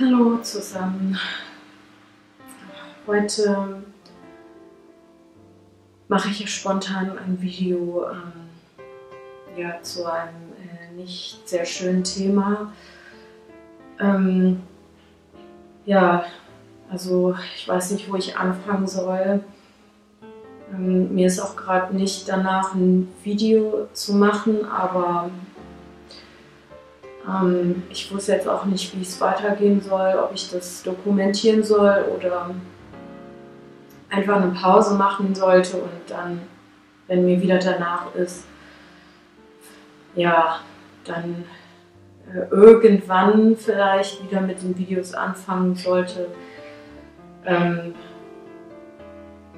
Hallo zusammen. Heute mache ich spontan ein Video ähm, ja, zu einem äh, nicht sehr schönen Thema. Ähm, ja, also ich weiß nicht, wo ich anfangen soll. Ähm, mir ist auch gerade nicht danach ein Video zu machen, aber ähm, ich wusste jetzt auch nicht, wie es weitergehen soll, ob ich das dokumentieren soll oder einfach eine Pause machen sollte und dann, wenn mir wieder danach ist, ja, dann äh, irgendwann vielleicht wieder mit den Videos anfangen sollte. Ähm,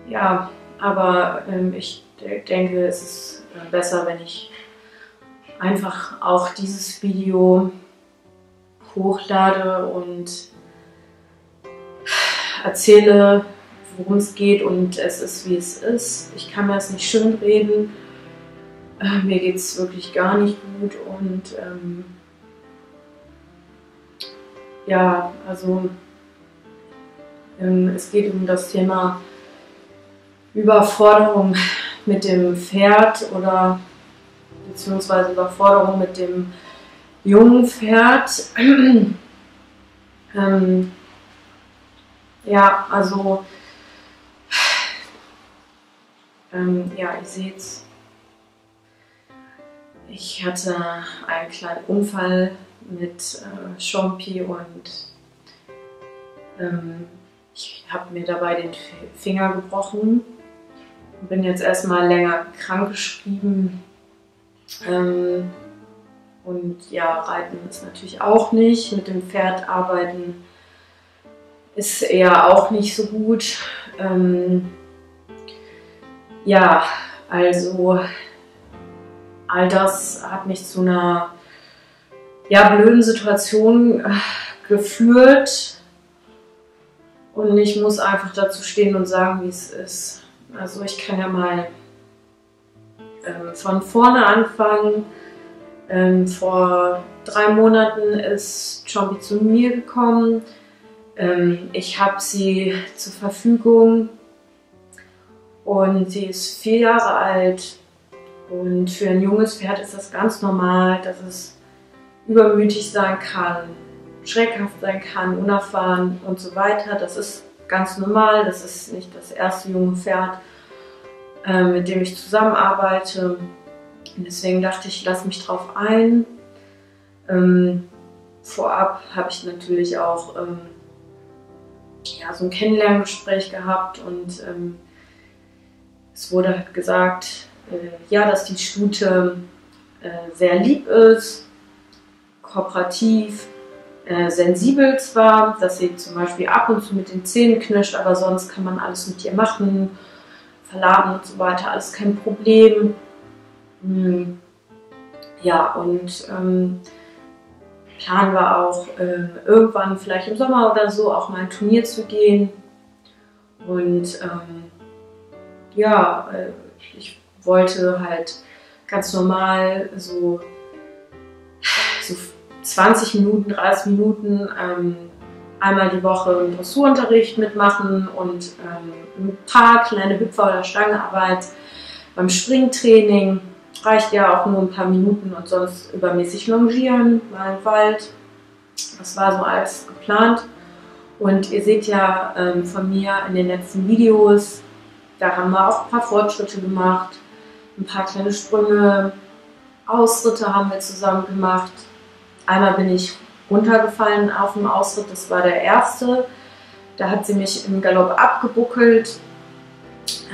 ja, aber ähm, ich denke, es ist äh, besser, wenn ich einfach auch dieses Video hochlade und erzähle, worum es geht und es ist, wie es ist. Ich kann mir das nicht schön reden. Äh, mir geht es wirklich gar nicht gut und ähm, ja, also ähm, es geht um das Thema Überforderung mit dem Pferd oder beziehungsweise Überforderung mit dem jungen Pferd. ähm, ja, also ähm, ja, ihr seht's. Ich hatte einen kleinen Unfall mit äh, Champi und ähm, ich habe mir dabei den Finger gebrochen. Bin jetzt erstmal länger krankgeschrieben ähm, und ja, Reiten ist natürlich auch nicht. Mit dem Pferd arbeiten ist eher auch nicht so gut. Ähm, ja, also all das hat mich zu einer ja, blöden Situation äh, geführt. Und ich muss einfach dazu stehen und sagen, wie es ist. Also ich kann ja mal ähm, von vorne anfangen. Ähm, vor drei Monaten ist Chombi zu mir gekommen. Ähm, ich habe sie zur Verfügung und sie ist vier Jahre alt. Und für ein junges Pferd ist das ganz normal, dass es übermütig sein kann, schreckhaft sein kann, unerfahren und so weiter. Das ist ganz normal. Das ist nicht das erste junge Pferd. Ähm, mit dem ich zusammenarbeite. Deswegen dachte ich, lasse mich drauf ein. Ähm, vorab habe ich natürlich auch ähm, ja, so ein Kennenlerngespräch gehabt und ähm, es wurde halt gesagt, äh, ja, dass die Stute äh, sehr lieb ist, kooperativ, äh, sensibel zwar, dass sie zum Beispiel ab und zu mit den Zähnen knirscht, aber sonst kann man alles mit ihr machen Verladen und so weiter, alles kein Problem. Hm. Ja, und ähm, Plan war auch, äh, irgendwann vielleicht im Sommer oder so auch mal ein Turnier zu gehen. Und ähm, ja, äh, ich wollte halt ganz normal so, so 20 Minuten, 30 Minuten ähm, einmal die Woche einen Dressurunterricht mitmachen und ähm, ein paar kleine Hüpfer- oder Stangenarbeit beim Springtraining. Reicht ja auch nur ein paar Minuten und sonst übermäßig longieren, mal im Wald. Das war so alles geplant. Und ihr seht ja ähm, von mir in den letzten Videos, da haben wir auch ein paar Fortschritte gemacht, ein paar kleine Sprünge, Ausritte haben wir zusammen gemacht. Einmal bin ich runtergefallen auf dem Ausritt. Das war der erste. Da hat sie mich im Galopp abgebuckelt.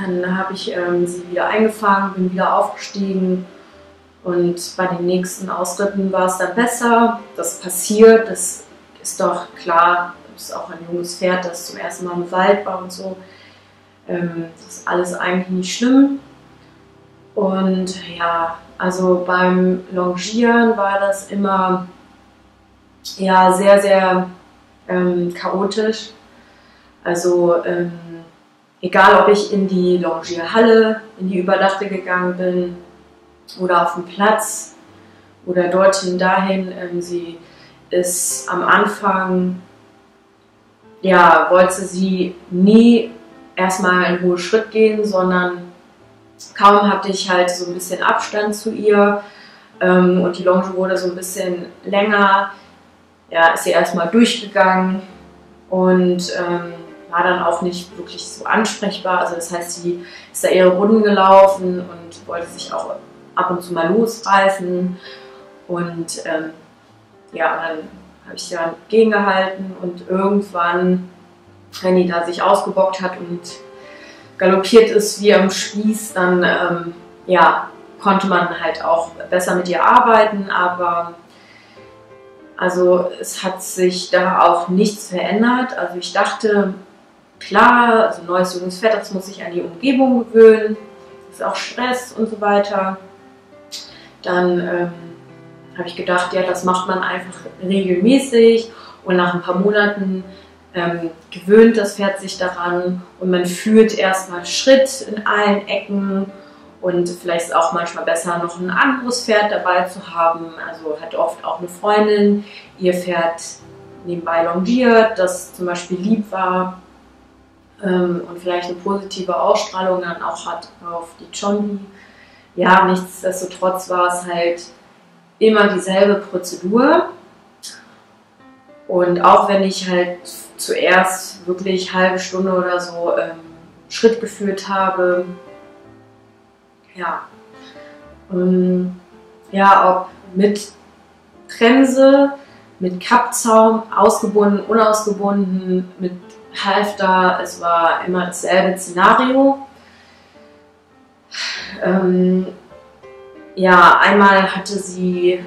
Dann habe ich ähm, sie wieder eingefangen, bin wieder aufgestiegen. Und bei den nächsten Ausritten war es dann besser. Das passiert, das ist doch klar. Das ist auch ein junges Pferd, das zum ersten Mal im Wald war und so. Ähm, das ist alles eigentlich nicht schlimm. Und ja, also beim Longieren war das immer ja sehr, sehr ähm, chaotisch. Also ähm, egal, ob ich in die Longierhalle, in die Überdachte gegangen bin oder auf dem Platz oder dorthin, dahin, ähm, sie ist am Anfang ja, wollte sie nie erstmal einen hohen Schritt gehen, sondern kaum hatte ich halt so ein bisschen Abstand zu ihr ähm, und die Longe wurde so ein bisschen länger, ja, ist sie erstmal durchgegangen und ähm, war dann auch nicht wirklich so ansprechbar. Also das heißt, sie ist da ihre Runden gelaufen und wollte sich auch ab und zu mal losreißen. Und ähm, ja, dann habe ich ja gegengehalten und irgendwann, wenn die da sich ausgebockt hat und galoppiert ist wie am Spieß, dann ähm, ja, konnte man halt auch besser mit ihr arbeiten, aber also es hat sich da auch nichts verändert. Also ich dachte, klar, also neues junges Pferd, das muss sich an die Umgebung gewöhnen, ist auch Stress und so weiter. Dann ähm, habe ich gedacht, ja, das macht man einfach regelmäßig und nach ein paar Monaten ähm, gewöhnt das Pferd sich daran und man führt erstmal Schritt in allen Ecken und vielleicht ist auch manchmal besser, noch ein anderes Pferd dabei zu haben. Also hat oft auch eine Freundin ihr Pferd nebenbei longiert, das zum Beispiel lieb war ähm, und vielleicht eine positive Ausstrahlung dann auch hat auf die Chondi. Ja, nichtsdestotrotz war es halt immer dieselbe Prozedur. Und auch wenn ich halt zuerst wirklich halbe Stunde oder so ähm, Schritt geführt habe, ja, ähm, ja, ob mit Trense, mit Kappzaum, ausgebunden, unausgebunden, mit Halfter, es war immer dasselbe Szenario. Ähm, ja, einmal hatte sie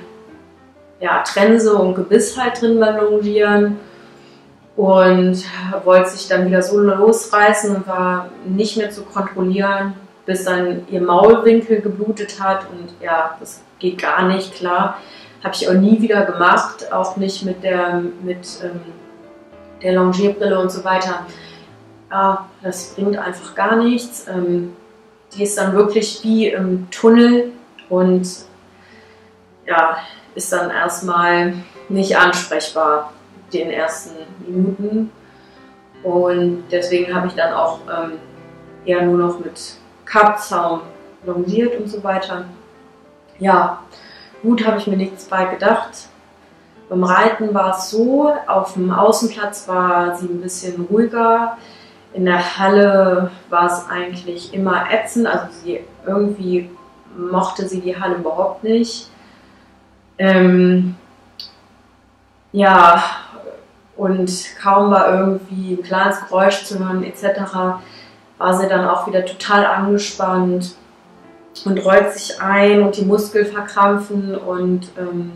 ja, Trense und Gebiss halt drin beim Longieren und wollte sich dann wieder so losreißen und war nicht mehr zu kontrollieren, bis dann ihr Maulwinkel geblutet hat und ja, das geht gar nicht, klar. Habe ich auch nie wieder gemacht, auch nicht mit der, mit, ähm, der Longierbrille und so weiter. Ja, das bringt einfach gar nichts. Ähm, die ist dann wirklich wie im Tunnel und ja, ist dann erstmal nicht ansprechbar den ersten Minuten. Und deswegen habe ich dann auch ähm, eher nur noch mit Kappzaum longiert und so weiter. Ja, gut habe ich mir nichts bei gedacht. Beim Reiten war es so, auf dem Außenplatz war sie ein bisschen ruhiger. In der Halle war es eigentlich immer ätzend, also sie irgendwie mochte sie die Halle überhaupt nicht. Ähm, ja, und kaum war irgendwie ein kleines Geräusch zu hören etc., war sie dann auch wieder total angespannt und rollt sich ein und die Muskeln verkrampfen und ähm,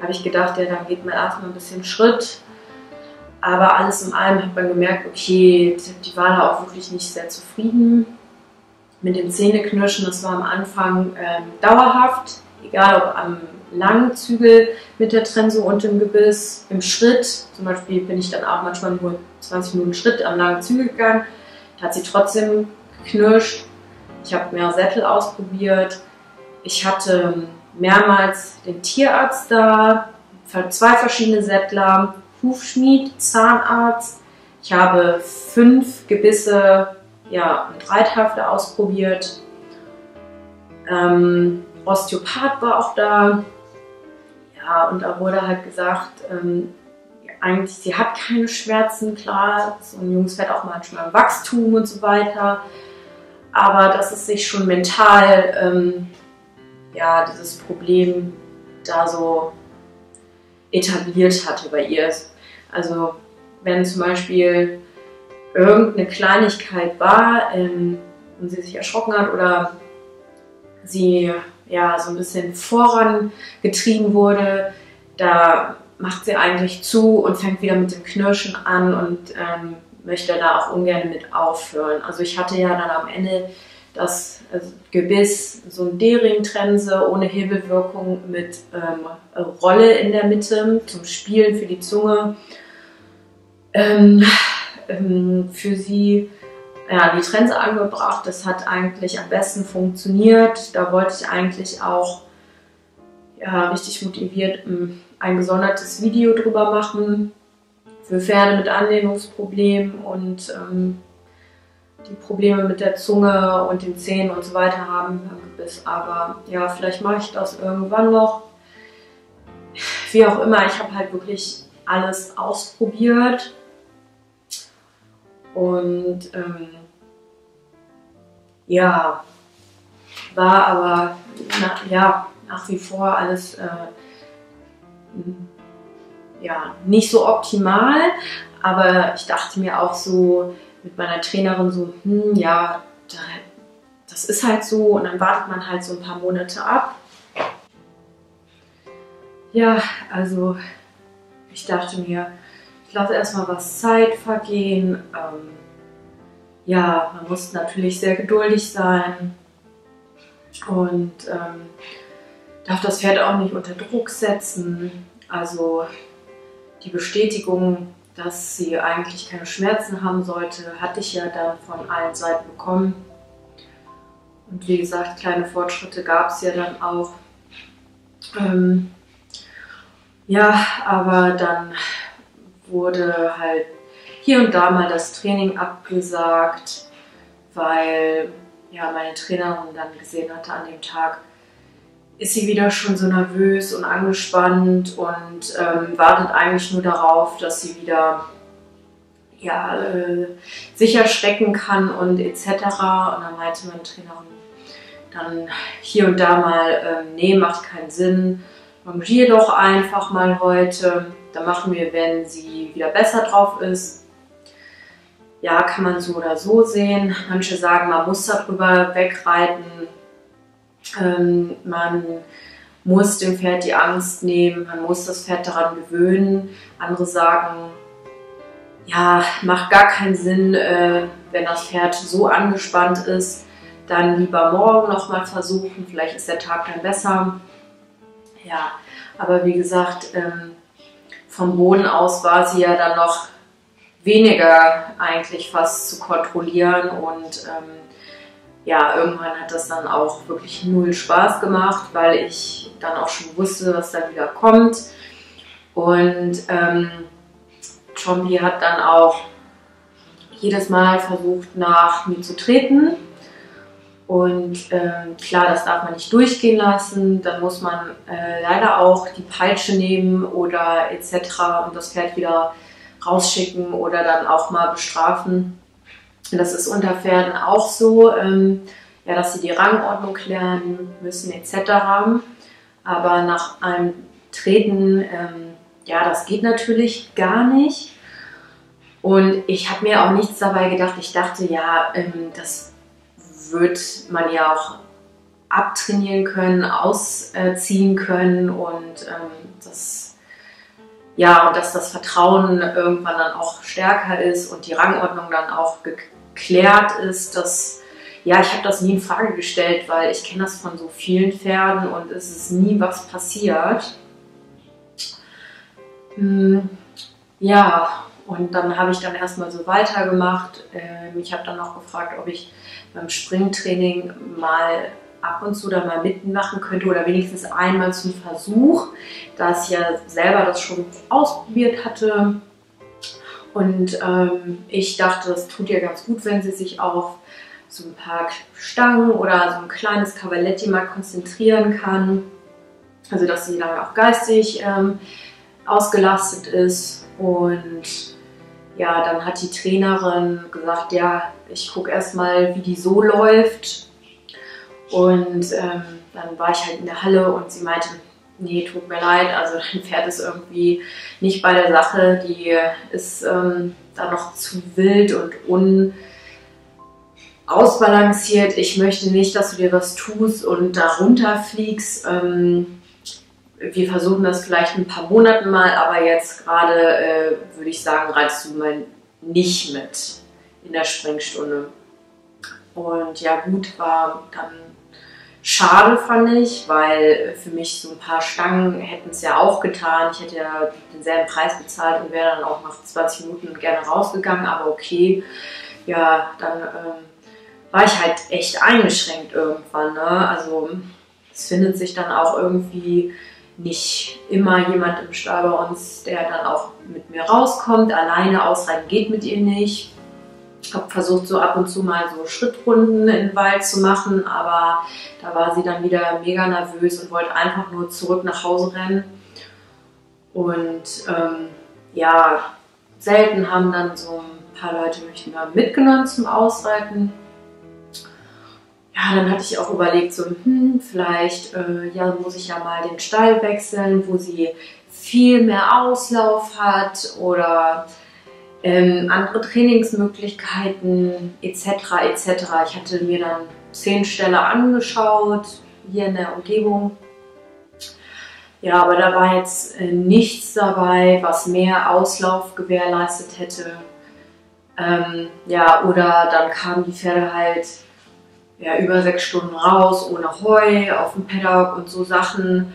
habe ich gedacht, ja, dann geht man erstmal ein bisschen Schritt. Aber alles in allem hat man gemerkt, okay, die war da auch wirklich nicht sehr zufrieden mit dem Zähneknirschen, das war am Anfang ähm, dauerhaft, egal ob am langen Zügel mit der Trense und dem Gebiss, im Schritt, zum Beispiel bin ich dann auch manchmal nur 20 Minuten Schritt am langen Zügel gegangen, hat sie trotzdem geknirscht. Ich habe mehr Sättel ausprobiert. Ich hatte mehrmals den Tierarzt da, zwei verschiedene Sättler, Hufschmied, Zahnarzt. Ich habe fünf Gebisse ja, mit Reithafte ausprobiert. Ähm, Osteopath war auch da. Ja, und da wurde halt gesagt, ähm, eigentlich, sie hat keine Schmerzen, klar, so ein Jungs hat auch manchmal Wachstum und so weiter. Aber dass es sich schon mental, ähm, ja, dieses Problem da so etabliert hatte bei ihr. Also wenn zum Beispiel irgendeine Kleinigkeit war ähm, und sie sich erschrocken hat oder sie ja so ein bisschen vorangetrieben wurde, da macht sie eigentlich zu und fängt wieder mit dem Knirschen an und ähm, möchte da auch ungern mit aufhören. Also ich hatte ja dann am Ende das also Gebiss, so ein D-Ring-Trense ohne Hebelwirkung mit ähm, Rolle in der Mitte zum Spielen für die Zunge. Ähm, ähm, für sie ja, die Trense angebracht. Das hat eigentlich am besten funktioniert. Da wollte ich eigentlich auch ja, richtig motiviert ähm, ein gesondertes Video drüber machen. für Pferde mit Anlehnungsproblemen und ähm, die Probleme mit der Zunge und den Zähnen und so weiter haben. Aber ja, vielleicht mache ich das irgendwann noch. Wie auch immer, ich habe halt wirklich alles ausprobiert. Und ähm, ja, war aber na, ja, nach wie vor alles äh, ja, nicht so optimal. Aber ich dachte mir auch so mit meiner Trainerin so, hm, ja, das ist halt so. Und dann wartet man halt so ein paar Monate ab. Ja, also ich dachte mir, ich lasse erstmal was Zeit vergehen. Ähm, ja, man muss natürlich sehr geduldig sein und ähm, darf das Pferd auch nicht unter Druck setzen. Also die Bestätigung, dass sie eigentlich keine Schmerzen haben sollte, hatte ich ja dann von allen Seiten bekommen. Und wie gesagt, kleine Fortschritte gab es ja dann auch. Ähm, ja, aber dann wurde halt hier und da mal das Training abgesagt, weil ja meine Trainerin dann gesehen hatte an dem Tag, ist sie wieder schon so nervös und angespannt und ähm, wartet eigentlich nur darauf, dass sie wieder ja, äh, sicher stecken kann und etc. Und dann meinte meine Trainerin dann hier und da mal, ähm, nee, macht keinen Sinn, rangier doch einfach mal heute. Dann machen wir, wenn sie wieder besser drauf ist. Ja, kann man so oder so sehen. Manche sagen, man muss darüber wegreiten ähm, man muss dem Pferd die Angst nehmen, man muss das Pferd daran gewöhnen. Andere sagen, ja, macht gar keinen Sinn, äh, wenn das Pferd so angespannt ist, dann lieber morgen nochmal versuchen, vielleicht ist der Tag dann besser. Ja, aber wie gesagt, ähm, vom Boden aus war sie ja dann noch weniger eigentlich fast zu kontrollieren und ähm, ja, irgendwann hat das dann auch wirklich null Spaß gemacht, weil ich dann auch schon wusste, was dann wieder kommt. Und ähm, Chombi hat dann auch jedes Mal versucht, nach mir zu treten. Und ähm, klar, das darf man nicht durchgehen lassen. Dann muss man äh, leider auch die Peitsche nehmen oder etc. und das Pferd wieder rausschicken oder dann auch mal bestrafen. Das ist unter Pferden auch so, ähm, ja, dass sie die Rangordnung klären müssen etc. Aber nach einem Treten, ähm, ja, das geht natürlich gar nicht. Und ich habe mir auch nichts dabei gedacht. Ich dachte, ja, ähm, das wird man ja auch abtrainieren können, ausziehen können und ähm, das ja, und dass das Vertrauen irgendwann dann auch stärker ist und die Rangordnung dann auch geklärt ist, dass ja, ich habe das nie in Frage gestellt, weil ich kenne das von so vielen Pferden und es ist nie was passiert. Hm, ja, und dann habe ich dann erstmal so weitergemacht. Ähm, ich habe dann auch gefragt, ob ich beim Springtraining mal ab und zu da mal mitmachen könnte oder wenigstens einmal zum Versuch, da ich ja selber das schon ausprobiert hatte. Und ähm, ich dachte, das tut ihr ganz gut, wenn sie sich auf so ein paar Stangen oder so ein kleines Cavaletti mal konzentrieren kann. Also dass sie dann auch geistig ähm, ausgelastet ist. Und ja, dann hat die Trainerin gesagt, ja, ich gucke erstmal, wie die so läuft. Und ähm, dann war ich halt in der Halle und sie meinte, nee, tut mir leid, also dein Pferd ist irgendwie nicht bei der Sache, die ist ähm, da noch zu wild und unausbalanciert. Ich möchte nicht, dass du dir was tust und darunter fliegst. Ähm, wir versuchen das vielleicht ein paar Monate mal, aber jetzt gerade äh, würde ich sagen, reizt du mal nicht mit in der Springstunde. Und ja, gut, war dann schade, fand ich, weil für mich so ein paar Stangen hätten es ja auch getan. Ich hätte ja denselben Preis bezahlt und wäre dann auch nach 20 Minuten gerne rausgegangen, aber okay, ja, dann ähm, war ich halt echt eingeschränkt irgendwann. Ne? Also es findet sich dann auch irgendwie nicht immer jemand im Stall bei uns, der dann auch mit mir rauskommt. Alleine ausreiten geht mit ihr nicht. Ich habe versucht, so ab und zu mal so Schrittrunden in den Wald zu machen, aber da war sie dann wieder mega nervös und wollte einfach nur zurück nach Hause rennen. Und ähm, ja, selten haben dann so ein paar Leute mich mal mitgenommen zum Ausreiten. Ja, dann hatte ich auch überlegt, so, hm, vielleicht äh, ja, muss ich ja mal den Stall wechseln, wo sie viel mehr Auslauf hat oder ähm, andere Trainingsmöglichkeiten etc. etc. Ich hatte mir dann zehn Ställe angeschaut hier in der Umgebung. Ja, aber da war jetzt äh, nichts dabei, was mehr Auslauf gewährleistet hätte. Ähm, ja, oder dann kamen die Pferde halt ja, über sechs Stunden raus, ohne Heu, auf dem Paddock und so Sachen.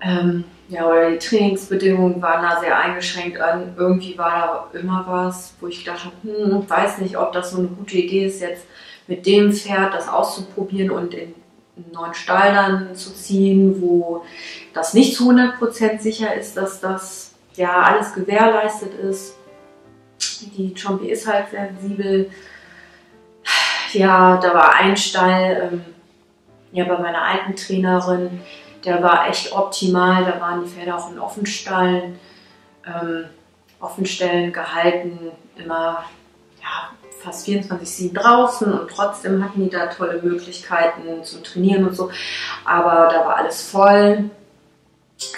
Ähm, ja, oder die Trainingsbedingungen waren da sehr eingeschränkt an. Irgendwie war da immer was, wo ich dachte, hm, weiß nicht, ob das so eine gute Idee ist, jetzt mit dem Pferd das auszuprobieren und in einen neuen Stall dann zu ziehen, wo das nicht zu 100% sicher ist, dass das ja alles gewährleistet ist. Die Chompy ist halt sensibel. Ja, da war ein Stall, ähm, ja, bei meiner alten Trainerin, der war echt optimal. Da waren die Pferde auch in Offenstallen, ähm, Offenstellen gehalten, immer ja, fast 24-7 draußen und trotzdem hatten die da tolle Möglichkeiten zu trainieren und so. Aber da war alles voll.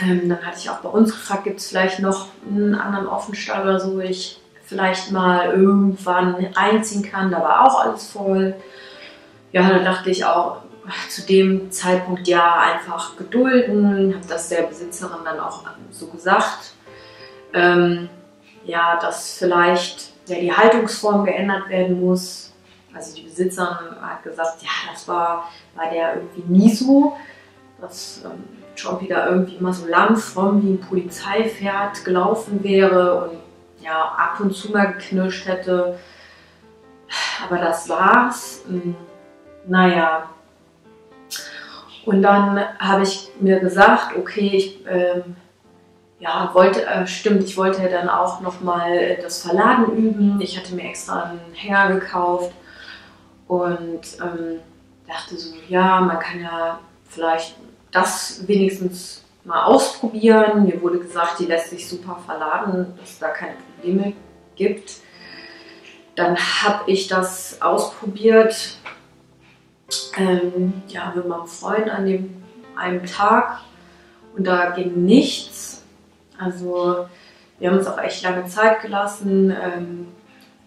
Ähm, dann hatte ich auch bei uns gefragt, gibt es vielleicht noch einen anderen Offenstall oder so, wo ich vielleicht mal irgendwann einziehen kann. Da war auch alles voll. Ja, dann dachte ich auch, zu dem Zeitpunkt ja einfach gedulden, habe das der Besitzerin dann auch so gesagt. Ähm, ja, dass vielleicht ja, die Haltungsform geändert werden muss. Also die Besitzerin hat gesagt, ja, das war bei der irgendwie nie so, dass ähm, Chompy da irgendwie immer so lang wie ein Polizeipferd gelaufen wäre und ja, ab und zu mal geknirscht hätte. Aber das war's. Hm, naja, und dann habe ich mir gesagt, okay, ich ähm, ja, wollte, äh, stimmt, ich wollte dann auch nochmal das Verladen üben. Ich hatte mir extra einen Hänger gekauft und ähm, dachte so, ja, man kann ja vielleicht das wenigstens mal ausprobieren. Mir wurde gesagt, die lässt sich super verladen, dass es da keine Probleme gibt. Dann habe ich das ausprobiert ähm, ja, mit meinem Freund an dem einen Tag und da ging nichts. Also wir haben uns auch echt lange Zeit gelassen, ähm,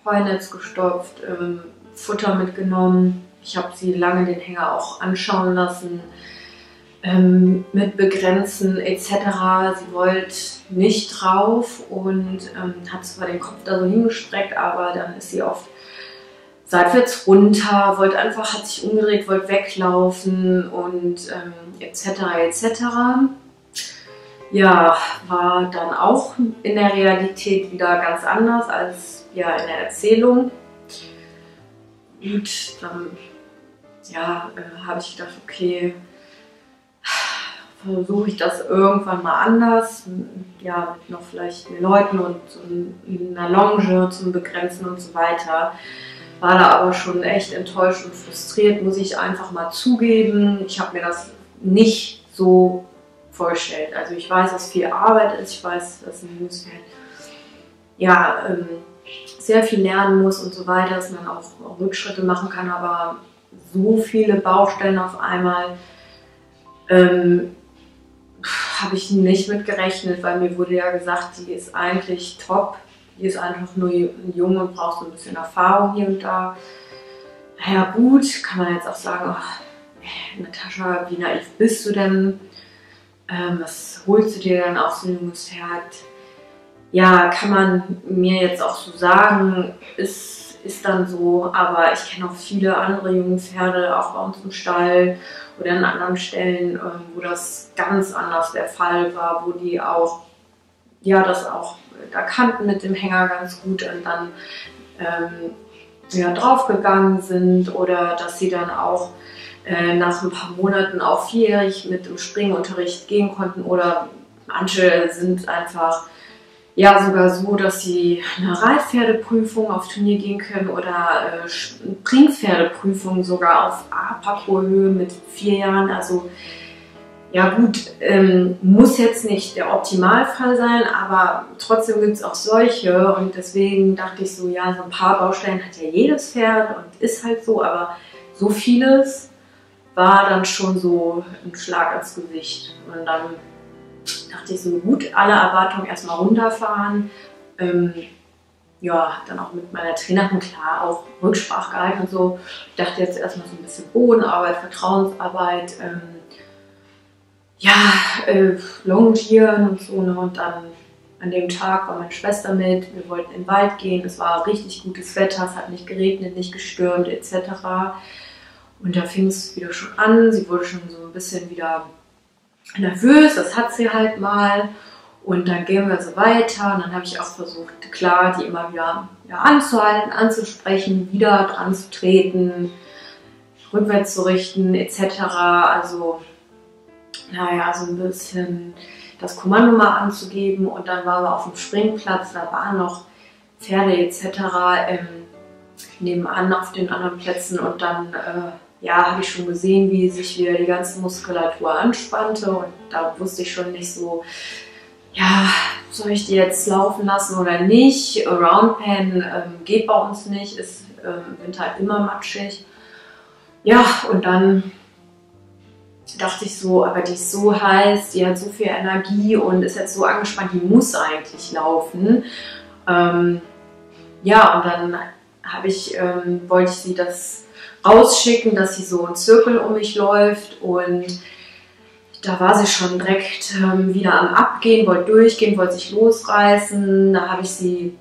Heunetz gestopft, ähm, Futter mitgenommen. Ich habe sie lange den Hänger auch anschauen lassen, ähm, mit Begrenzen etc. Sie wollte nicht drauf und ähm, hat zwar den Kopf da so hingestreckt, aber dann ist sie oft seitwärts runter, wollte einfach, hat sich umgedreht, wollte weglaufen und ähm, etc. etc. Ja, war dann auch in der Realität wieder ganz anders als ja in der Erzählung. Gut, dann ja, äh, habe ich gedacht, okay, versuche ich das irgendwann mal anders, ja, mit noch vielleicht mehr Leuten und in einer Lounge zum Begrenzen und so weiter war da aber schon echt enttäuscht und frustriert, muss ich einfach mal zugeben. Ich habe mir das nicht so vorgestellt. Also ich weiß, dass viel Arbeit ist, ich weiß, dass ein Jungspferd ja, ähm, sehr viel lernen muss und so weiter, dass man auch Rückschritte machen kann, aber so viele Baustellen auf einmal ähm, habe ich nicht mit gerechnet, weil mir wurde ja gesagt, die ist eigentlich top die ist einfach nur ein Junge und braucht so ein bisschen Erfahrung hier und da. Naja, gut, kann man jetzt auch sagen, ach, Natascha, wie naiv bist du denn? Ähm, was holst du dir dann aus so ein junges Pferd? Ja, kann man mir jetzt auch so sagen, ist, ist dann so, aber ich kenne auch viele andere junge Pferde, auch bei uns im Stall oder an anderen Stellen, ähm, wo das ganz anders der Fall war, wo die auch, ja, das auch erkannten mit dem Hänger ganz gut und dann ähm, ja, draufgegangen sind oder dass sie dann auch äh, nach ein paar Monaten auch vierjährig mit dem Springunterricht gehen konnten oder manche sind einfach ja sogar so, dass sie eine Reitpferdeprüfung auf Turnier gehen können oder äh, Bringpferdeprüfung sogar auf A-Parcours-Höhe mit vier Jahren. Also ja gut, ähm, muss jetzt nicht der Optimalfall sein, aber trotzdem gibt es auch solche und deswegen dachte ich so, ja, so ein paar Baustellen hat ja jedes Pferd und ist halt so, aber so vieles war dann schon so ein Schlag ins Gesicht. Und dann dachte ich so, gut, alle Erwartungen erstmal runterfahren. Ähm, ja, dann auch mit meiner Trainerin klar auch Rücksprache gehalten und so. Ich dachte jetzt erstmal so ein bisschen Bodenarbeit, Vertrauensarbeit. Ähm, ja, äh, Longieren und so. Ne? Und dann an dem Tag war meine Schwester mit. Wir wollten in den Wald gehen. Es war richtig gutes Wetter. Es hat nicht geregnet, nicht gestürmt etc. Und da fing es wieder schon an. Sie wurde schon so ein bisschen wieder nervös. Das hat sie halt mal. Und dann gehen wir so weiter. Und dann habe ich auch versucht, klar, die immer wieder ja, anzuhalten, anzusprechen, wieder dran zu treten, rückwärts zu richten etc. Also naja, so ein bisschen das Kommando mal anzugeben und dann waren wir auf dem Springplatz, da waren noch Pferde etc. Ähm, nebenan auf den anderen Plätzen und dann äh, ja, habe ich schon gesehen, wie sich wieder die ganze Muskulatur anspannte und da wusste ich schon nicht so, ja, soll ich die jetzt laufen lassen oder nicht? Around Pen ähm, geht bei uns nicht, ist ähm, im Winter immer matschig. Ja, und dann dachte ich so, aber die ist so heiß, die hat so viel Energie und ist jetzt so angespannt, die muss eigentlich laufen. Ähm, ja, und dann habe ich, ähm, wollte ich sie das rausschicken, dass sie so einen Zirkel um mich läuft und da war sie schon direkt ähm, wieder am Abgehen, wollte durchgehen, wollte sich losreißen. Da habe ich sie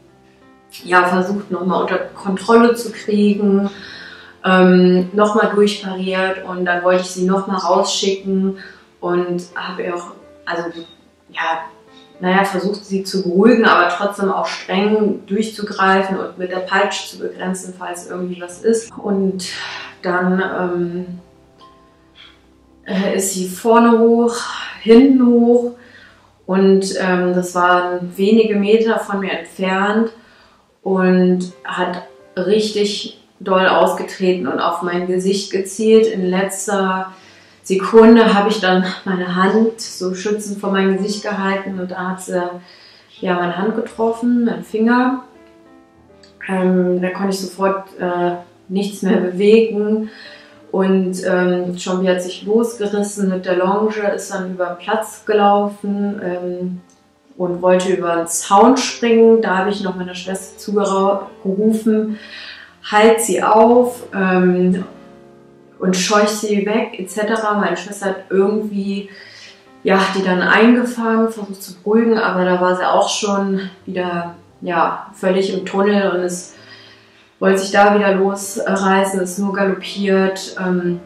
ja versucht nochmal unter Kontrolle zu kriegen ähm, nochmal durchpariert und dann wollte ich sie nochmal rausschicken und habe ihr auch, also ja, naja, versucht sie zu beruhigen, aber trotzdem auch streng durchzugreifen und mit der Peitsche zu begrenzen, falls irgendwie was ist. Und dann ähm, äh, ist sie vorne hoch, hinten hoch und ähm, das waren wenige Meter von mir entfernt und hat richtig doll ausgetreten und auf mein Gesicht gezielt. In letzter Sekunde habe ich dann meine Hand so schützend vor mein Gesicht gehalten und da hat sie ja meine Hand getroffen, mein Finger. Ähm, da konnte ich sofort äh, nichts mehr bewegen und ähm, Chombi hat sich losgerissen mit der Longe, ist dann über den Platz gelaufen ähm, und wollte über den Zaun springen. Da habe ich noch meine Schwester zugerufen halt sie auf ähm, und scheucht sie weg etc. Meine Schwester hat irgendwie ja, die dann eingefangen, versucht zu beruhigen, aber da war sie auch schon wieder ja, völlig im Tunnel und es wollte sich da wieder losreißen, ist nur galoppiert. Ähm,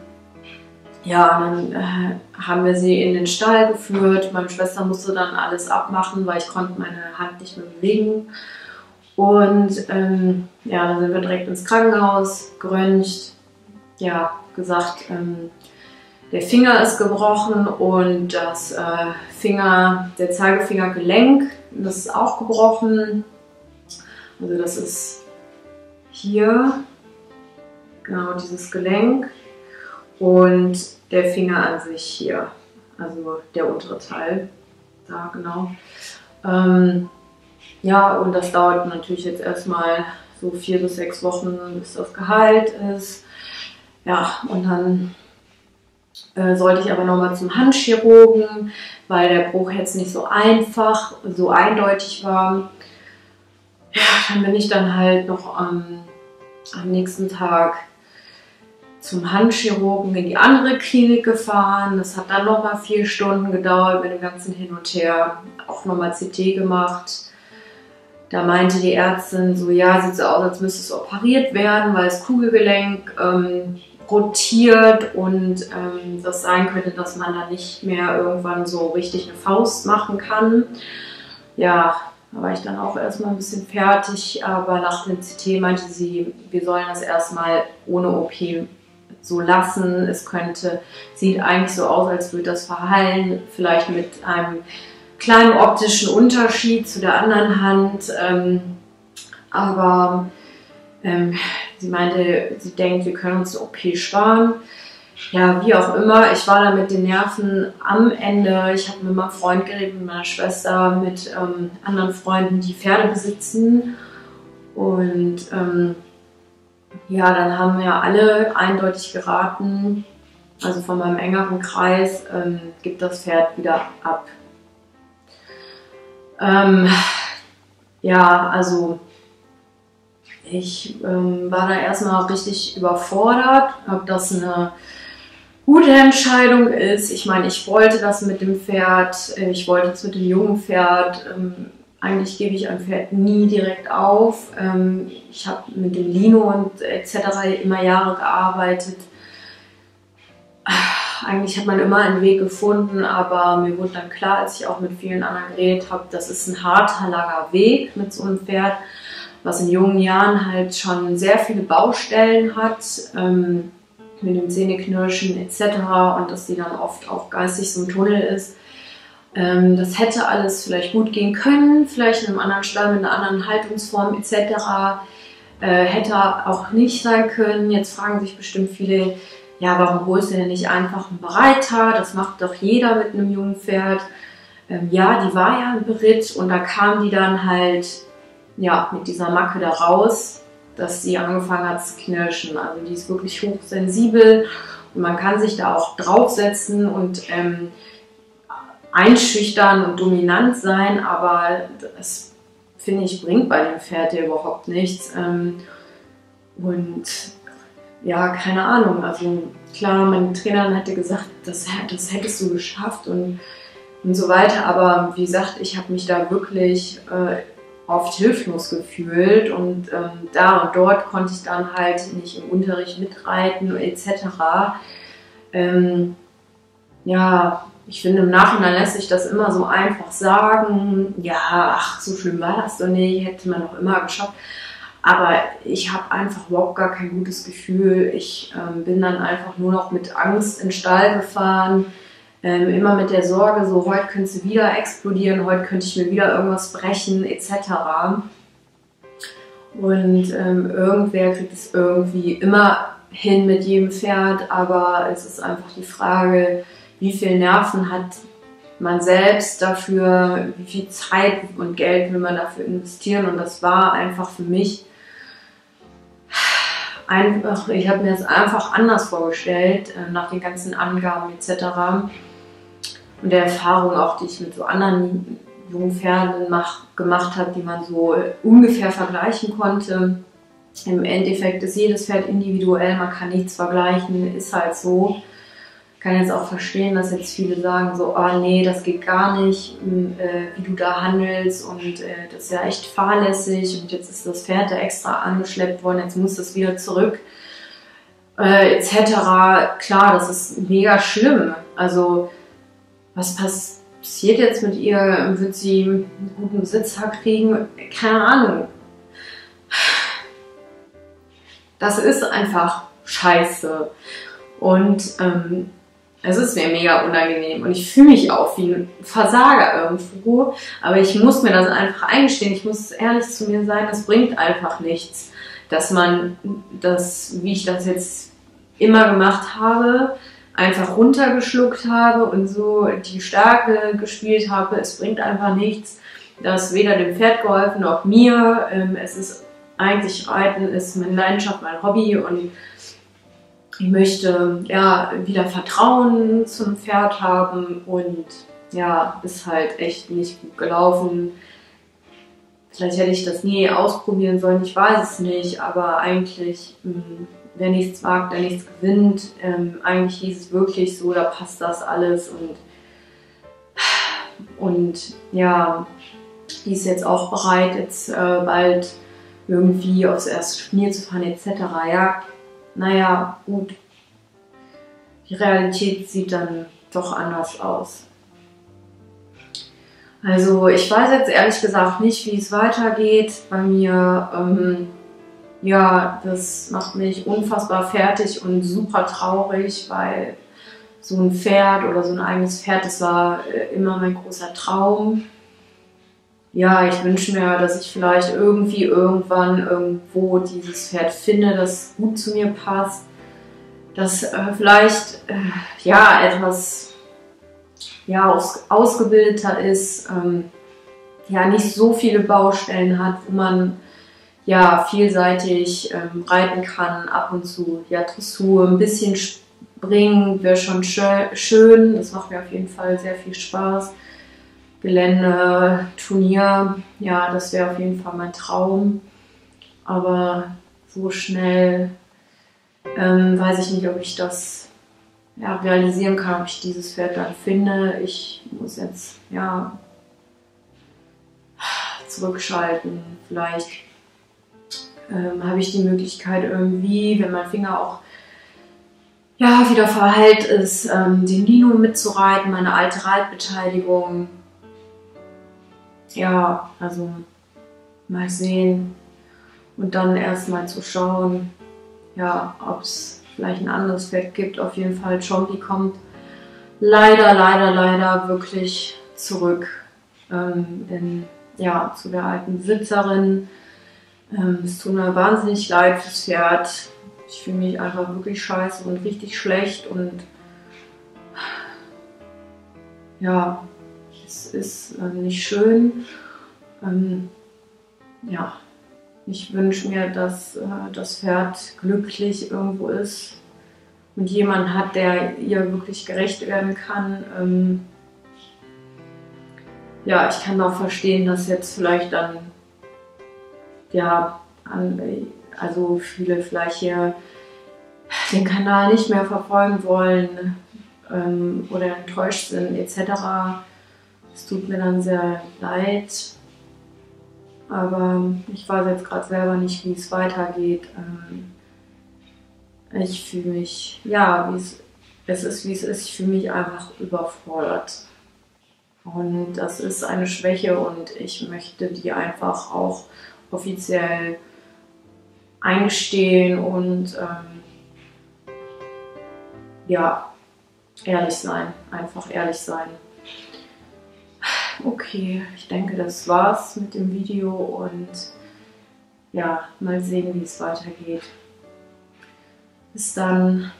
ja, dann äh, haben wir sie in den Stall geführt. Meine Schwester musste dann alles abmachen, weil ich konnte meine Hand nicht mehr bewegen. Und ähm, ja, dann sind wir direkt ins Krankenhaus, geröntgt, ja, gesagt, ähm, der Finger ist gebrochen und das äh, Finger, der Zeigefingergelenk, das ist auch gebrochen. Also das ist hier, genau dieses Gelenk und der Finger an sich hier, also der untere Teil, da genau. Ähm, ja, und das dauert natürlich jetzt erstmal so vier bis sechs Wochen, bis das Gehalt ist. Ja, und dann äh, sollte ich aber nochmal zum Handchirurgen, weil der Bruch jetzt nicht so einfach, so eindeutig war. Ja, dann bin ich dann halt noch am, am nächsten Tag zum Handchirurgen in die andere Klinik gefahren. Das hat dann nochmal vier Stunden gedauert mit dem ganzen Hin und Her. Auch nochmal CT gemacht. Da meinte die Ärztin so, ja, sieht so aus, als müsste es operiert werden, weil das Kugelgelenk ähm, rotiert und ähm, das sein könnte, dass man da nicht mehr irgendwann so richtig eine Faust machen kann. Ja, da war ich dann auch erstmal ein bisschen fertig, aber nach dem CT meinte sie, wir sollen das erstmal ohne OP so lassen. Es könnte, sieht eigentlich so aus, als würde das verheilen, vielleicht mit einem kleinen optischen Unterschied zu der anderen Hand. Ähm, aber ähm, sie meinte, sie denkt, wir können uns eine OP sparen. Ja, wie auch immer, ich war da mit den Nerven am Ende. Ich habe mit meinem Freund geredet, mit meiner Schwester, mit ähm, anderen Freunden, die Pferde besitzen. Und ähm, ja, dann haben wir alle eindeutig geraten, also von meinem engeren Kreis, ähm, gibt das Pferd wieder ab. Ähm, ja, also ich ähm, war da erstmal richtig überfordert, ob das eine gute Entscheidung ist. Ich meine, ich wollte das mit dem Pferd, äh, ich wollte es mit dem jungen Pferd. Ähm, eigentlich gebe ich ein Pferd nie direkt auf. Ähm, ich habe mit dem Lino und etc. immer Jahre gearbeitet. Eigentlich hat man immer einen Weg gefunden, aber mir wurde dann klar, als ich auch mit vielen anderen geredet habe, das ist ein harter, langer Weg mit so einem Pferd was in jungen Jahren halt schon sehr viele Baustellen hat, ähm, mit dem Zähneknirschen etc. und dass die dann oft auch geistig so ein Tunnel ist. Ähm, das hätte alles vielleicht gut gehen können, vielleicht in einem anderen Stall mit einer anderen Haltungsform etc. Äh, hätte auch nicht sein können. Jetzt fragen sich bestimmt viele, ja, warum holst du denn nicht einfach einen Bereiter? Das macht doch jeder mit einem jungen Pferd. Ähm, ja, die war ja ein Beritt und da kam die dann halt ja, mit dieser Macke da raus, dass sie angefangen hat zu knirschen. Also die ist wirklich hochsensibel und man kann sich da auch draufsetzen und ähm, einschüchtern und dominant sein, aber das finde ich bringt bei dem Pferd ja überhaupt nichts. Ähm, und ja, keine Ahnung. Also klar, mein Trainer hätte gesagt, das, das hättest du geschafft und, und so weiter. Aber wie gesagt, ich habe mich da wirklich äh, oft hilflos gefühlt und ähm, da und dort konnte ich dann halt nicht im Unterricht mitreiten etc. Ähm, ja, ich finde im Nachhinein lässt sich das immer so einfach sagen, ja, ach, so schlimm war das doch nicht, hätte man doch immer geschafft. Aber ich habe einfach überhaupt gar kein gutes Gefühl. Ich ähm, bin dann einfach nur noch mit Angst in den Stall gefahren ähm, immer mit der Sorge, so heute könnte sie wieder explodieren, heute könnte ich mir wieder irgendwas brechen, etc. Und ähm, irgendwer kriegt es irgendwie immer hin mit jedem Pferd, aber es ist einfach die Frage, wie viel Nerven hat man selbst dafür, wie viel Zeit und Geld will man dafür investieren und das war einfach für mich einfach, ich habe mir das einfach anders vorgestellt, äh, nach den ganzen Angaben etc und der Erfahrung auch, die ich mit so anderen jungen Pferden mach, gemacht habe, die man so ungefähr vergleichen konnte. Im Endeffekt ist jedes Pferd individuell, man kann nichts vergleichen, ist halt so. Kann jetzt auch verstehen, dass jetzt viele sagen so, oh nee, das geht gar nicht, äh, wie du da handelst und äh, das ist ja echt fahrlässig und jetzt ist das Pferd da extra angeschleppt worden, jetzt muss das wieder zurück, äh, etc. Klar, das ist mega schlimm. Also was passiert jetzt mit ihr? Wird sie einen guten Besitzer kriegen? Keine Ahnung. Das ist einfach scheiße. Und ähm, es ist mir mega unangenehm und ich fühle mich auch wie ein Versager irgendwo, aber ich muss mir das einfach eingestehen. Ich muss ehrlich zu mir sein, das bringt einfach nichts, dass man das, wie ich das jetzt immer gemacht habe, einfach runtergeschluckt habe und so die Stärke gespielt habe. Es bringt einfach nichts. Das weder dem Pferd geholfen noch mir. Ähm, es ist eigentlich Reiten ist meine Leidenschaft, mein Hobby und ich möchte ja wieder Vertrauen zum Pferd haben und ja, ist halt echt nicht gut gelaufen. Vielleicht hätte ich das nie ausprobieren sollen, ich weiß es nicht, aber eigentlich mh, hm, wer nichts wagt, der nichts gewinnt. Ähm, eigentlich hieß es wirklich so, da passt das alles und, und ja, die ist jetzt auch bereit, jetzt äh, bald irgendwie aufs erste Turnier zu fahren etc. Ja, naja, gut. Die Realität sieht dann doch anders aus. Also ich weiß jetzt ehrlich gesagt nicht, wie es weitergeht. Bei mir ähm, ja, das macht mich unfassbar fertig und super traurig, weil so ein Pferd oder so ein eigenes Pferd, das war äh, immer mein großer Traum. Ja, ich wünsche mir, dass ich vielleicht irgendwie irgendwann irgendwo dieses Pferd finde, das gut zu mir passt, das äh, vielleicht äh, ja etwas ja, aus, ausgebildeter ist, ähm, ja nicht so viele Baustellen hat, wo man ja vielseitig ähm, reiten kann, ab und zu. Ja Dressur, ein bisschen springen wäre schon schön, das macht mir auf jeden Fall sehr viel Spaß. Gelände, Turnier, ja, das wäre auf jeden Fall mein Traum. Aber so schnell ähm, weiß ich nicht, ob ich das ja, realisieren kann, ob ich dieses Pferd dann finde. Ich muss jetzt ja zurückschalten. Vielleicht ähm, habe ich die Möglichkeit irgendwie, wenn mein Finger auch ja, wieder verheilt ist, ähm, den Lino mitzureiten, meine alte Reitbeteiligung. Ja, also mal sehen und dann erstmal zu schauen, ja, ob es vielleicht ein anderes Pferd gibt. Auf jeden Fall, Chompi kommt leider, leider, leider wirklich zurück ähm, in, ja, zu der alten Besitzerin. Ähm, es tut mir wahnsinnig leid fürs Pferd. Ich fühle mich einfach wirklich scheiße und richtig schlecht und ja, es ist äh, nicht schön. Ähm, ja, ich wünsche mir, dass äh, das Pferd glücklich irgendwo ist und jemand hat, der ihr wirklich gerecht werden kann. Ähm, ja, ich kann auch verstehen, dass jetzt vielleicht dann, ja, an, also viele vielleicht hier den Kanal nicht mehr verfolgen wollen ähm, oder enttäuscht sind etc. Es tut mir dann sehr leid. Aber ich weiß jetzt gerade selber nicht, wie es weitergeht. Ähm, ich fühle mich, ja, wie es, es ist, wie es ist. Ich fühle mich einfach überfordert. Und das ist eine Schwäche und ich möchte die einfach auch offiziell eingestehen und ähm, ja, ehrlich sein. Einfach ehrlich sein. Okay, ich denke, das war's mit dem Video und ja, mal sehen, wie es weitergeht. Bis dann.